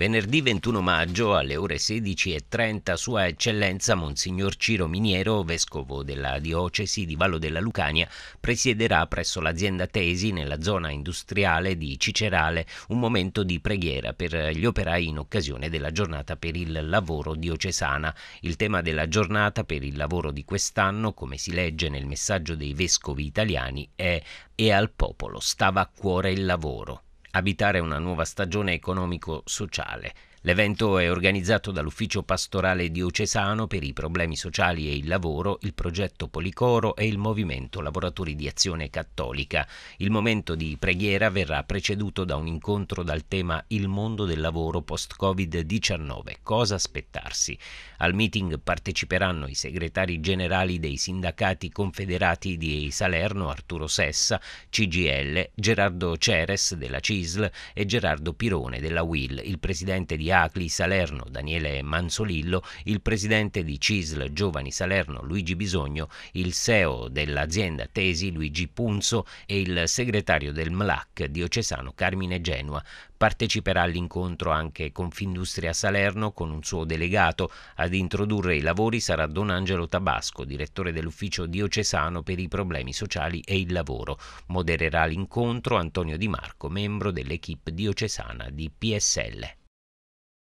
Venerdì 21 maggio alle ore 16.30 Sua Eccellenza Monsignor Ciro Miniero, vescovo della diocesi di Vallo della Lucania, presiederà presso l'azienda Tesi nella zona industriale di Cicerale un momento di preghiera per gli operai in occasione della giornata per il lavoro diocesana. Il tema della giornata per il lavoro di quest'anno, come si legge nel messaggio dei vescovi italiani, è E al popolo stava a cuore il lavoro abitare una nuova stagione economico-sociale. L'evento è organizzato dall'Ufficio Pastorale Diocesano per i problemi sociali e il lavoro, il progetto Policoro e il Movimento Lavoratori di Azione Cattolica. Il momento di preghiera verrà preceduto da un incontro dal tema Il mondo del lavoro post-Covid-19. Cosa aspettarsi? Al meeting parteciperanno i segretari generali dei sindacati confederati di Salerno, Arturo Sessa, CGL, Gerardo Ceres della CISL e Gerardo Pirone della WIL, il presidente di Acli Salerno Daniele Manzolillo, il presidente di CISL Giovani Salerno Luigi Bisogno, il CEO dell'azienda Tesi Luigi Punzo e il segretario del MLAC diocesano Carmine Genua. Parteciperà all'incontro anche Confindustria Salerno con un suo delegato. Ad introdurre i lavori sarà Don Angelo Tabasco, direttore dell'ufficio diocesano per i problemi sociali e il lavoro. Modererà l'incontro Antonio Di Marco, membro dell'equipe diocesana di PSL.